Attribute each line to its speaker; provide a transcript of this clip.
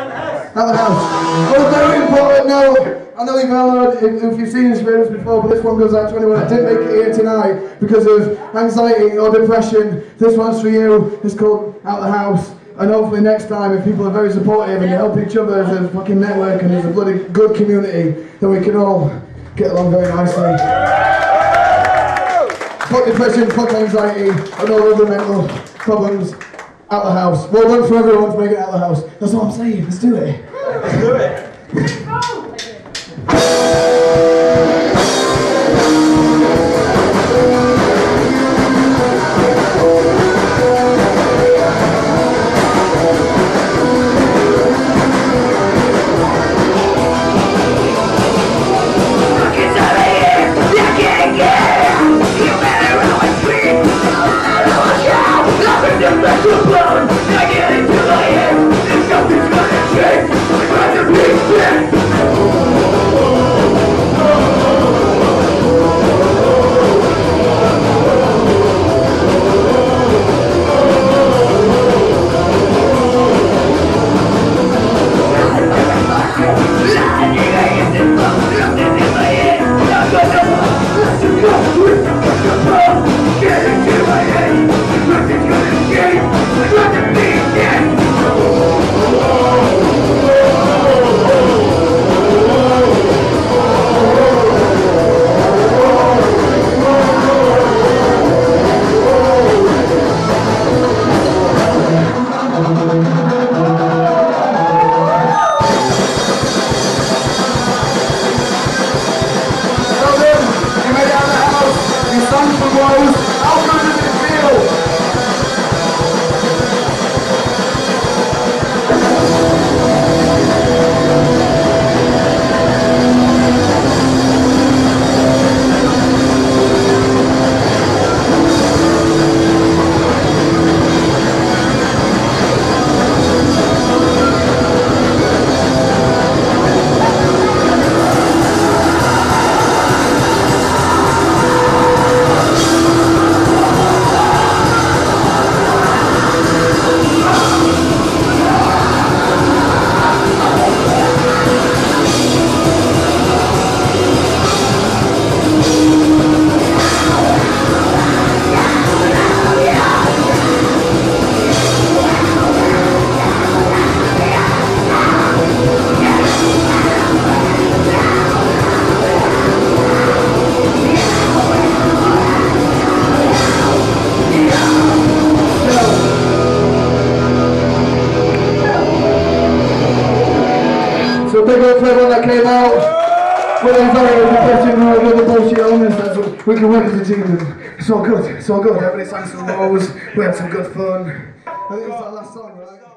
Speaker 1: At the house. A very important note, I know you've heard, if, if you've seen this videos before, but this one goes out to anyone that didn't make it here tonight because of anxiety or depression. This one's for you. It's called Out the House. And hopefully next time, if people are very supportive and help each other as a fucking network and as a bloody good community, then we can all get along very nicely. Fuck depression, fuck anxiety, and all other mental problems out the house. Well done for everyone for making it out the house. That's all I'm saying. Let's do it.
Speaker 2: Let's do it.
Speaker 1: Well sang Everyone that came out. That's what we can work as a team. It's all good. It's all good. Everybody sang some. We had some good fun. I think it's our last song, right?